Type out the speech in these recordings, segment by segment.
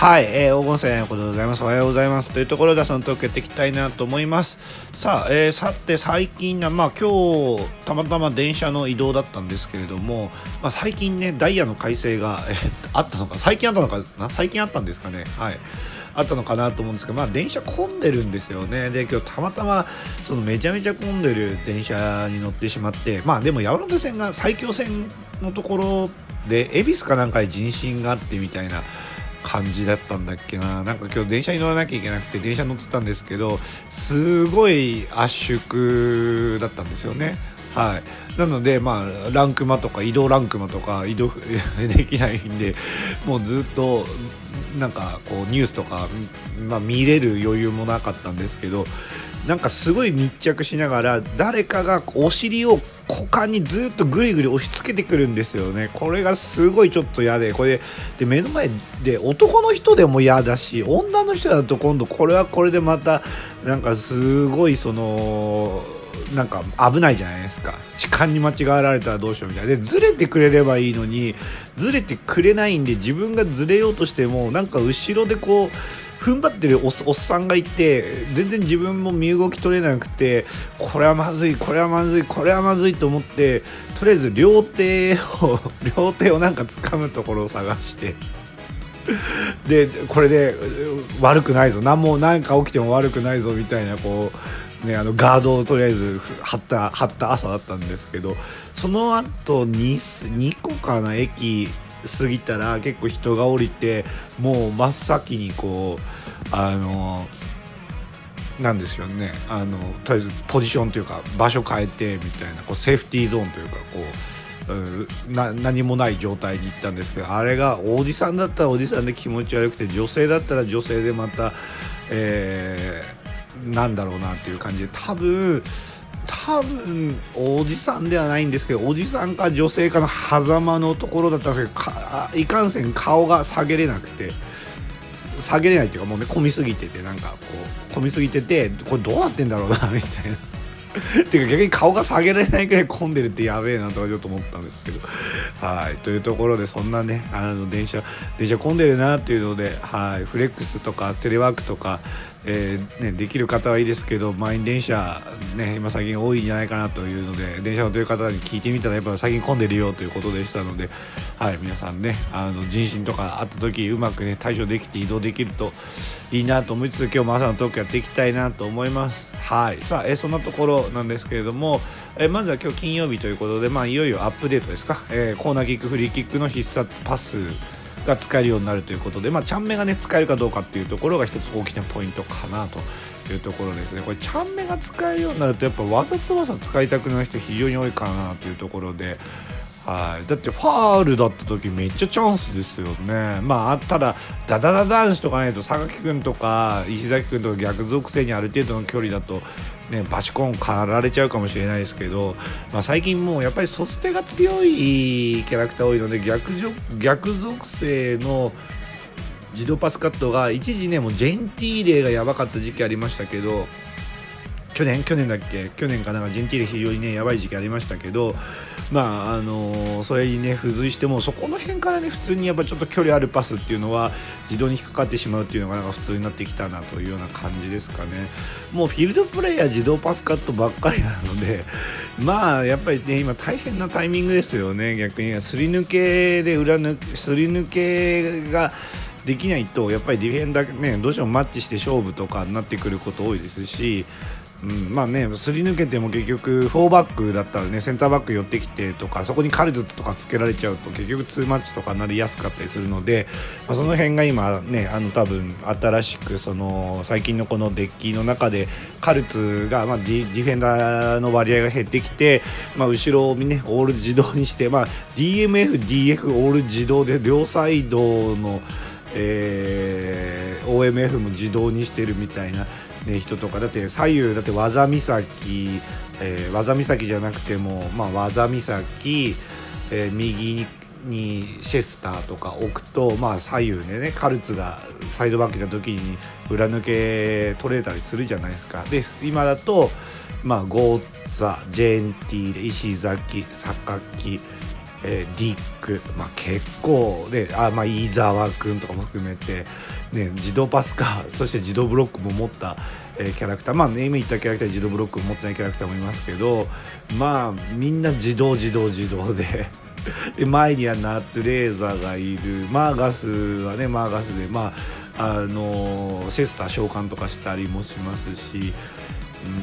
はい、えー、黄金世代のことでございます。おはようございます。というところで、そのトークやっていきたいなと思います。さあ、えー、さて最近な、まあ今日、たまたま電車の移動だったんですけれども、まあ最近ね、ダイヤの改正が、えー、あったのか、最近あったのかな、最近あったんですかね？はい。あったのかなと思うんですけど、まあ電車混んでるんですよね。で、今日たまたま、そのめちゃめちゃ混んでる電車に乗ってしまって、まあでも山手線が最強線のところで、恵比寿かなんかで人身があってみたいな、感じだったんだっけな。なんか今日電車に乗らなきゃいけなくて電車乗ってたんですけどすごい圧縮だったんですよね。はい。なのでまあランクマとか移動ランクマとか移動できないんでもうずっとなんかこうニュースとか、まあ、見れる余裕もなかったんですけどなんかすごい密着しながら誰かがお尻を股間にずっとぐりぐり押し付けてくるんですよね。これがすごいちょっと嫌で。これで目の前で男の人でも嫌だし女の人だと今度これはこれでまたなんかすごいそのなんか危ないじゃないですか。痴漢に間違わられたらどうしようみたいな。でずれてくれればいいのにずれてくれないんで自分がずれようとしてもなんか後ろでこう踏ん張ってるおっさんがいて全然自分も身動き取れなくてこれはまずいこれはまずいこれはまずいと思ってとりあえず両手を 両手をなんか掴むところを探して。でこれで悪くないぞ。何も何か起きても悪くないぞみたいなこうねあのガードをとりあえず張った張った朝だったんですけどその後 2, 2個かな駅過ぎたら結構人が降りてもう真っ先にこうあのなんですよね。あのとりあえずポジションというか場所変えてみたいなこうセーフティーゾーンというかこうな何もない状態に行ったんですけどあれがおじさんだったらおじさんで気持ち悪くて女性だったら女性でまた、えー、なんだろうなっていう感じで多分多分おじさんではないんですけどおじさんか女性かの狭間のところだったんですけどいかんせん顔が下げれなくて下げれないっていうかもうね混みすぎててなんかこう混みすぎててこれどうなってんだろうなみたいな。っ ていうか逆に顔が下げられないぐらい混んでるってやべえなとかちょっと思ったんですけど。はい。というところでそんなねあの電車電車混んでるなっていうのではい。フレックスとかテレワークとかえー、ね、できる方はいいですけど満員電車、ね、今最近多いんじゃないかなというので電車乗ってる方に聞いてみたらやっぱ最近混んでるよということでしたので、はい、皆さんねあの人身とかあった時うまくね対処できて移動できるといいなと思いつつ今日も朝のトークやっていきたいなと思います。はい。さあ、えー、そんなところなんですけれども、えー、まずは今日金曜日ということで、まあ、いよいよアップデートですか、えコーナーキックフリーキックの必殺パス。が使えるようになるということで、まあ、ちゃんめがね使えるかどうかっていうところが一つ大きなポイントかなというところですね。これちゃんめが使えるようになるとやっぱわざつわざ使いたくなる人非常に多いかなというところではい。だってファールだった時めっちゃチャンスですよね。まあただダダダ男子とかないと榊君とか石崎君とか逆属性にある程度の距離だとねバシコン狩られちゃうかもしれないですけど、まあ、最近もうやっぱりソステが強いキャラクター多いので逆逆属性の自動パスカットが一時ねもうジェンティーレがやばかった時期ありましたけど去年去年だっけ？去年かなんかジェンティーレ非常にねやばい時期ありましたけどまああの、それにね付随してもそこの辺からね普通にやっぱちょっと距離あるパスっていうのは自動に引っかかってしまうっていうのがなんか普通になってきたなというような感じですかね。もうフィールドプレーヤー自動パスカットばっかりなのでまあやっぱりね今大変なタイミングですよね。逆にすり抜けで裏抜すり抜けができないとやっぱりディフェンダーねどうしてもマッチして勝負とかになってくること多いですしうん、まあねすり抜けても結局4バックだったらねセンターバック寄ってきてとかそこにカルズとかつけられちゃうと結局2マッチとかなりやすかったりするので、まあ、その辺が今ねあの多分新しくその最近のこのデッキの中でカルツが、まあ、ディフェンダーの割合が減ってきて、まあ、後ろをねオール自動にして、まあ、DMF、DF オール自動で両サイドの、えー、OMF も自動にしてるみたいな。ね、人とかだって左右だって技岬、えー、技岬じゃなくても、まあ、技岬、えー、右ににシェスターとか置くと、まあ、左右でねカルツがサイドバックた時に裏抜け取れたりするじゃないですか。で今だと、まあ、ゴーツァジェンティーレ石崎榊えー、ディック、まあ、結構であ、まあ、飯沢君とかも含めて、ね、自動パスカーそして自動ブロックも持った、えー、キャラクターまあネーム言ったキャラクター自動ブロックを持ってないキャラクターもいますけどまあみんな自動自動自動で で前にはナットレーザーがいる。マーガスはねマーガスでまああのシェスター召喚とかしたりもしますし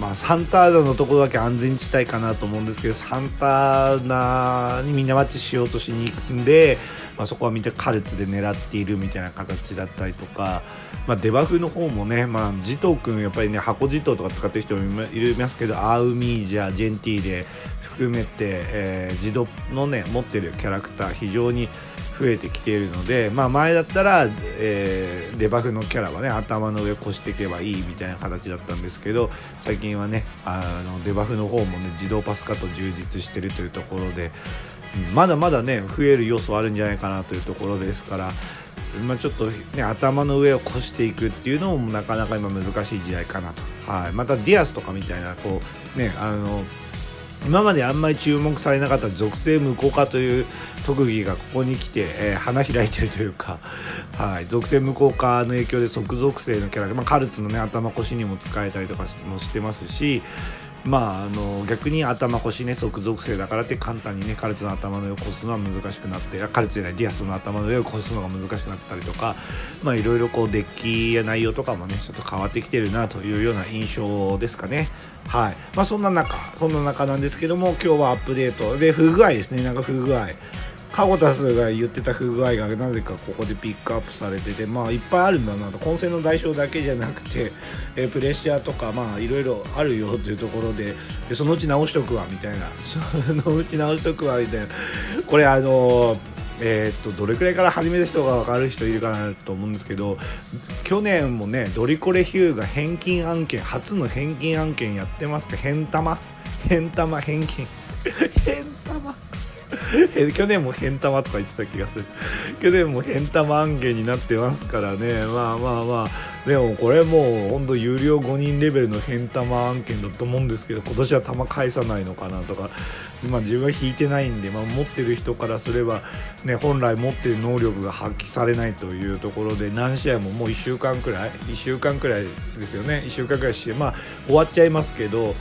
まあ、サンターナのところだけ安全地帯かなと思うんですけどサンターナにみんなマッチしようとしに行くんで、まあ、そこはみんなカルツで狙っているみたいな形だったりとか、まあ、デバフの方もね、まあ、ジトー君やっぱりね箱ジトーとか使ってる人もいますけどアウミージャジェンティーで含めて、えー、自動のね持ってるキャラクター非常に増えてきているので、まあ、前だったら、えー、デバフのキャラはね頭の上越していけばいいみたいな形だったんですけど最近はねあのデバフの方もね自動パスカと充実してるというところで、うん、まだまだね増える要素はあるんじゃないかなというところですから。まあ、ちょっと、ね、頭の上を越していくっていうのもなかなか今難しい時代かなと、はい、またディアスとかみたいなこうねあの今まであんまり注目されなかった属性無効化という特技がここに来て、えー、花開いてるというか、はい、属性無効化の影響で即属性のキャラ、まあ、カルツのね頭腰にも使えたりとかもしてますしまあ、あの逆に頭腰ね即属性だからって簡単にねカルツの頭の上を越すのは難しくなってカルツじゃないディアスの頭の上を越すのが難しくなったりとかまあいろいろこうデッキや内容とかもねちょっと変わってきてるなというような印象ですかね。はい。まあそんな中そんな中なんですけども今日はアップデートで不具合ですね。なんか不具合。カゴタスが言ってた不具合がなぜかここでピックアップされててまあいっぱいあるんだなと。混戦の代償だけじゃなくて、えプレッシャーとかまあいろいろあるよというところでそのうち直しとくわみたいな。そのうち直しとくわ みたいな。これあのえー、っとどれくらいから始めた人が分かる人いるかなと思うんですけど去年もねドリコレヒューが返金案件初の返金案件やってますか？返玉？返玉？返金？返去年も変玉とか言ってた気がする。去年も変玉案件になってますからね。まあまあまあ。でもこれもうほんと有料5人レベルの変玉案件だと思うんですけど今年は玉返さないのかなとか。まあ自分は引いてないんで、まあ、持ってる人からすればね本来持ってる能力が発揮されないというところで何試合ももう1週間くらい1週間くらいですよね。1週間くらいしてまあ終わっちゃいますけど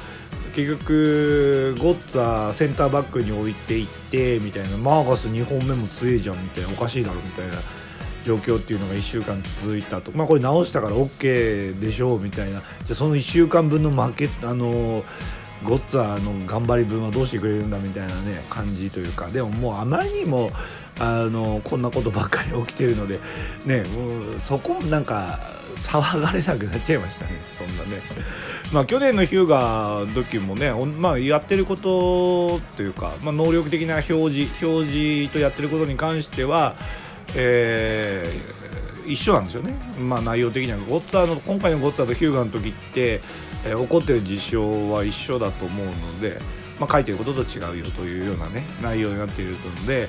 結局ゴッツァセンターバックに置いていってみたいな。マーガス2本目も強いじゃんみたいな。おかしいだろみたいな状況っていうのが1週間続いたと。まあこれ直したから OK でしょうみたいな。じゃあその1週間分の負けあのゴッツァの頑張り分はどうしてくれるんだみたいなね感じというかでももうあまりにもあのこんなことばっかり起きてるのでねもうそこなんか騒がれなくなっちゃいましたねそんなね。まあ、去年のヒューガー時もね、まあ、やってることというか、まあ、能力的な表示表示とやってることに関しては、えー、一緒なんですよね、まあ、内容的にはゴッツァの今回のゴッツァとヒューガーの時って、えー、起こってる事象は一緒だと思うので、まあ、書いてることと違うよというようなね内容になっているので。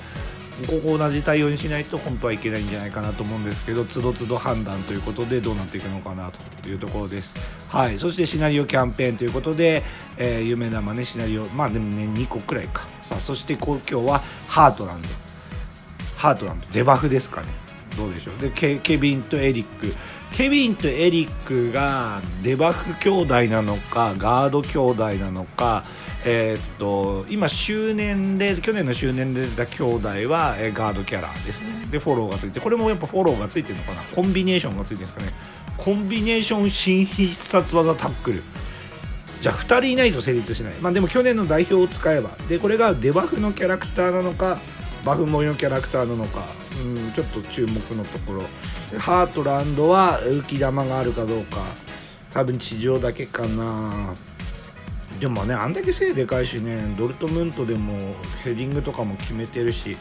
ここ同じ対応にしないと本当はいけないんじゃないかなと思うんですけどつどつど判断ということでどうなっていくのかなというところです。はい。そしてシナリオキャンペーンということで、えー、有名なまねシナリオまあでもね2個くらいか。さあそして今日はハートランド。ハートランド。デバフですかね。どうでしょう。でケケビンとエリック。ケビンとエリックがデバフ兄弟なのかガード兄弟なのかえー、っと今周年で去年の周年で出た兄弟は、えー、ガードキャラですね。でフォローがついてこれもやっぱフォローがついてるのかな。コンビネーションがついてるんですかね。コンビネーション新必殺技タックル。じゃあ2人いないと成立しない。まあでも去年の代表を使えば。でこれがデバフのキャラクターなのかバフ盛りのキャラクターなのか、うん、ちょっと注目のところ。ハートランドは浮き玉があるかどうか。多分地上だけかな。でもねあんだけ背でかいしねドルトムントでもヘディングとかも決めてるし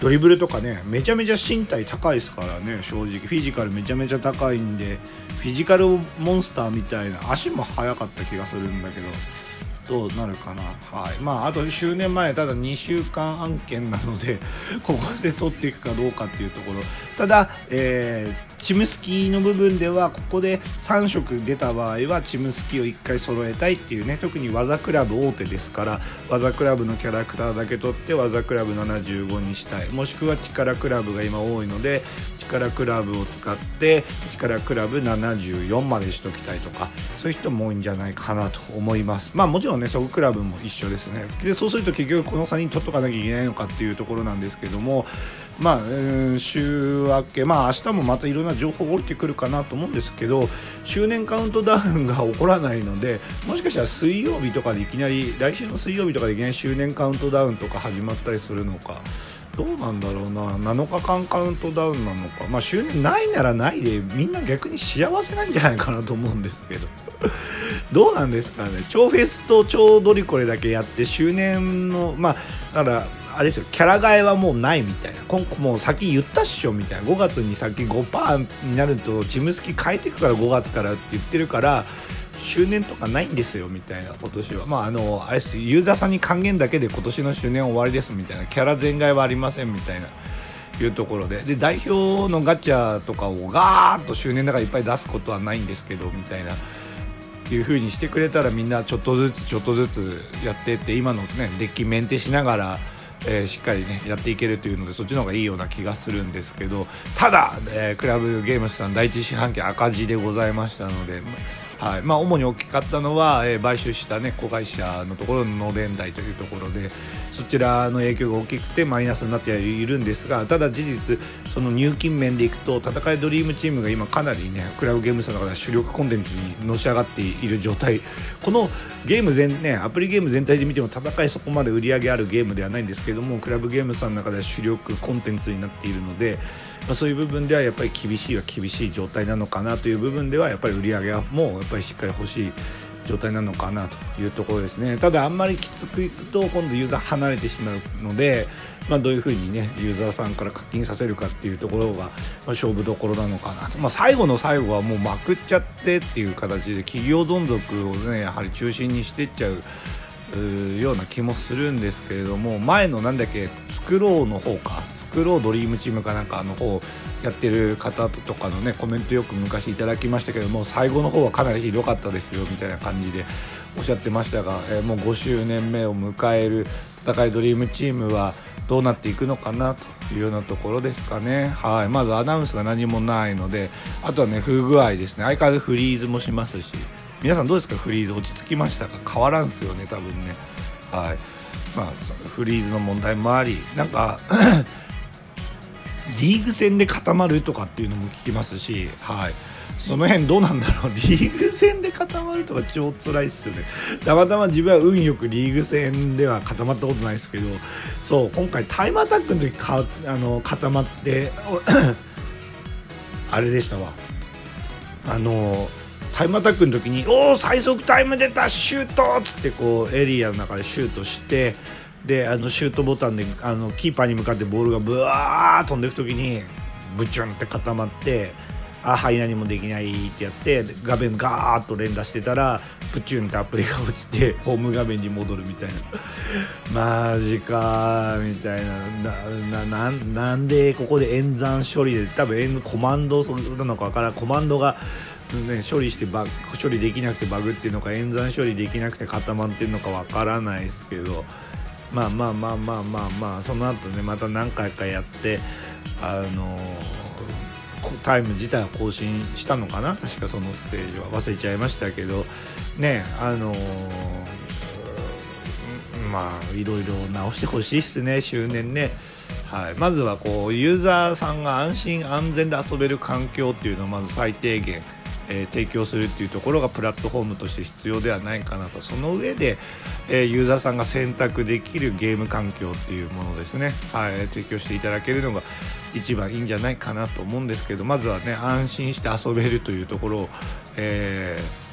ドリブルとかねめちゃめちゃ身体高いですからね正直。フィジカルめちゃめちゃ高いんでフィジカルモンスターみたいな足も速かった気がするんだけど。どうなるかな。はい。まああと周年前ただ2週間案件なのでここで取っていくかどうかっていうところ。ただ、えー、チムスキーの部分ではここで3色出た場合はチムスキーを1回揃えたいっていうね特に技クラブ大手ですから技クラブのキャラクターだけ取って技クラブ75にしたい。もしくは力クラブが今多いので力クラブを使って力クラブ74までしときたいとかそういう人も多いんじゃないかなと思います。まあもちろんねソグクラブも一緒ですね。でそうすると結局この3人取っとかなきゃいけないのかっていうところなんですけどもまあ、えー、週明けまあ明日もまたいろんな情報が降りてくるかなと思うんですけど周年カウントダウンが起こらないのでもしかしたら水曜日とかでいきなり来週の水曜日とかでいきなり周年カウントダウンとか始まったりするのかどうなんだろうな7日間カウントダウンなのか。まあ周年ないならないでみんな逆に幸せなんじゃないかなと思うんですけど。どうなんですかね。超フェスと超ドリコレだけやって周年のまあだからあれですよキャラ替えはもうないみたいな。今もう先言ったっしょみたいな。5月に先5%になるとチムスキ変えていくから5月からって言ってるから周年とかないんですよみたいな今年は。まああのあれですユーザーさんに還元だけで今年の周年終わりですみたいな。キャラ全外はありませんみたいな。いうところで。で代表のガチャとかをガーッと周年だからいっぱい出すことはないんですけどみたいな。っていう風にしてくれたらみんなちょっとずつちょっとずつやってって今のねデッキメンテしながらえー、しっかりねやっていけるというのでそっちの方がいいような気がするんですけどただ、えー、クラブゲームズさん第1四半期赤字でございましたのではい。まあ、主に大きかったのは、えー、買収した、ね、子会社のところの連帯というところでそちらの影響が大きくてマイナスになっているんですがただ事実その入金面でいくと戦いドリームチームが今かなりねクラブゲーム社の中では主力コンテンツにのし上がっている状態。このゲーム全ねアプリゲーム全体で見ても戦いそこまで売り上げあるゲームではないんですけどもクラブゲームさんの中では主力コンテンツになっているのでまあ、そういう部分ではやっぱり厳しいは厳しい状態なのかなという部分ではやっぱり売り上げはもうやっぱりしっかり欲しい。状態なのかなというところですね。ただあんまりきつくいくと今度ユーザー離れてしまうので、まあ、どういうふうにねユーザーさんから課金させるかっていうところが、勝負どころなのかなと、まあ、最後の最後はもうまくっちゃってっていう形で企業存続をねやはり中心にしてっちゃうような気もするんですけれども前のなんだっけ作ろうの方か作ろうドリームチームかなんかの方やってる方とかのねコメントよく昔いただきましたけども最後の方はかなりひどかったですよみたいな感じでおっしゃってましたが、えー、もう5周年目を迎える戦いドリームチームはどうなっていくのかなというようなところですかね。はい。まずアナウンスが何もないのであとはね不具合ですね。相変わらずフリーズもしますし。皆さんどうですか？フリーズ落ち着きましたか？変わらんすよね多分ね。はい。まあフリーズの問題もありなんか リーグ戦で固まるとかっていうのも聞きますしはい。その辺どうなんだろう？リーグ戦で固まるとか超辛いっすよね。たまたま自分は運よくリーグ戦では固まったことないですけどそう今回タイムアタックの時かあの固まって あれでしたわ。あのタイムアタックの時に「おお最速タイム出たシュート!」っつってこうエリアの中でシュートしてであのシュートボタンであのキーパーに向かってボールがブワー飛んでいく時にブチュンって固まってあはい何もできないってやって画面ガーッと連打してたらプチュンってアプリが落ちてホーム画面に戻るみたいな マジかみたいなななんでここで演算処理で多分コマンドなのか分からんコマンドがね、処理してバ処理できなくてバグっていうのか演算処理できなくて固まってるのかわからないですけどまあまあまあまあまあまあその後ねまた何回かやってあのタイム自体は更新したのかな？確かそのステージは忘れちゃいましたけどねあのまあいろいろ直してほしいっすね周年ね。はい、まずはこうユーザーさんが安心安全で遊べる環境っていうのをまず最低限えー、提供するっていうところがプラットフォームとして必要ではないかなと。その上で、えー、ユーザーさんが選択できるゲーム環境っていうものですね、はい、提供していただけるのが一番いいんじゃないかなと思うんですけどまずはね安心して遊べるというところを、えー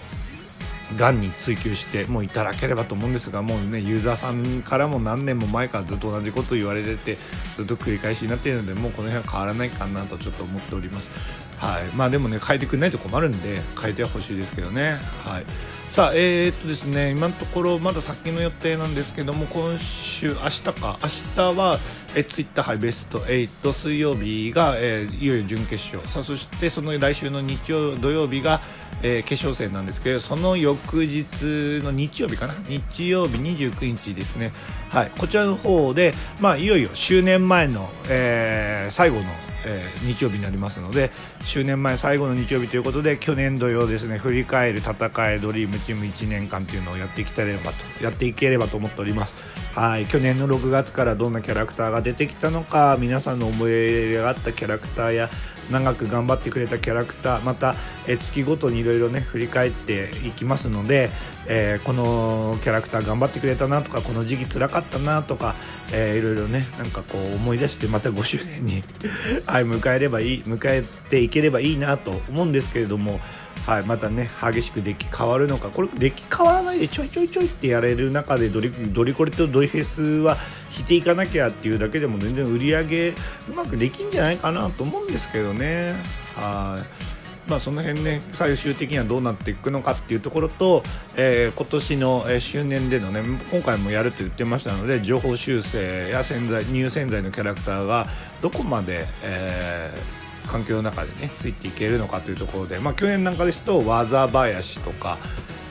がんに追求してもういただければと思うんですがもうねユーザーさんからも何年も前からずっと同じこと言われててずっと繰り返しになっているのでもうこの辺は変わらないかなとちょっと思っております。はい。まあでもね変えてくれないと困るんで変えてほしいですけどね。はい。さあえー、っとですね今のところまだ先の予定なんですけども今週明日か。明日はえツイッター杯ベスト8水曜日が、えー、いよいよ準決勝。さあそしてその来週の日曜土曜日が、えー、決勝戦なんですけどその翌日の日曜日かな？日曜日29日ですね。はい。こちらの方でまあいよいよ周年前の、えー、最後のえー、日曜日になりますので周年前最後の日曜日ということで去年度用ですね振り返る戦いドリームチーム1年間というのをやっていきたればとやっていければと思っております。はい。去年の6月からどんなキャラクターが出てきたのか皆さんの思い入れがあったキャラクターや長く頑張ってくれたキャラクターまた、え月ごとにいろいろね振り返っていきますので、えー、このキャラクター頑張ってくれたなとかこの時期つらかったなとか、えー、いろいろねなんかこう思い出してまた5周年に はい迎えればいい迎えていければいいなと思うんですけれどもはい、またね激しくデッキ変わるのかこれデッキ変わらないでちょいちょいちょいってやれる中でドリドリコレとドリフェスは引いていかなきゃっていうだけでも全然売り上げうまくできんじゃないかなと思うんですけどね。はい。まあその辺ね最終的にはどうなっていくのかっていうところと、えー、今年の、え周年でのね今回もやると言ってましたので情報修正や洗剤乳洗剤のキャラクターがどこまで、えー環境の中でねついていけるのかというところで、まあ、去年なんかですと技林とか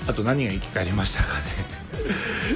あと何が生き返りましたかね。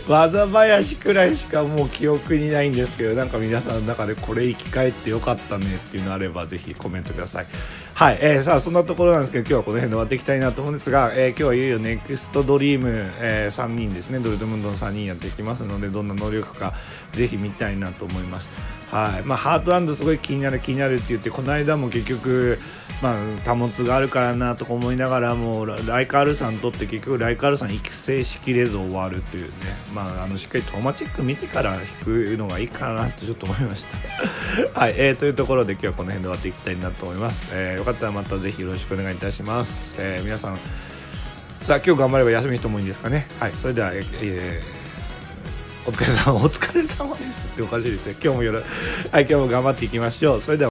技林くらいしかもう記憶にないんですけどなんか皆さんの中でこれ生き返ってよかったねっていうのあればぜひコメントください。はい、えー、さあそんなところなんですけど今日はこの辺で終わっていきたいなと思うんですが、えー、今日はいよいよネクストドリーム、えー、3人ですね。ドルトムンドの3人やっていきますのでどんな能力かぜひ見たいなと思います。はい。まあ、ハートランドすごい気になる気になるって言ってこの間も結局、まあ、保つがあるからなとか思いながらもライカールさんとって結局ライカールさん育成しきれず終わるというね、まあ、あのしっかりトーマチック見てから引くのがいいかなってちょっと思いました。はい、えー、というところで今日はこの辺で終わっていきたいなと思います、えー、よかったらまたぜひよろしくお願いいたします、えー、皆さんさあ今日頑張れば休み人もいいんですかね。はい。それでは、えーお疲れ様お疲れ様ですっておかしいですね。今日もよろはい今日も頑張っていきましょう。それでは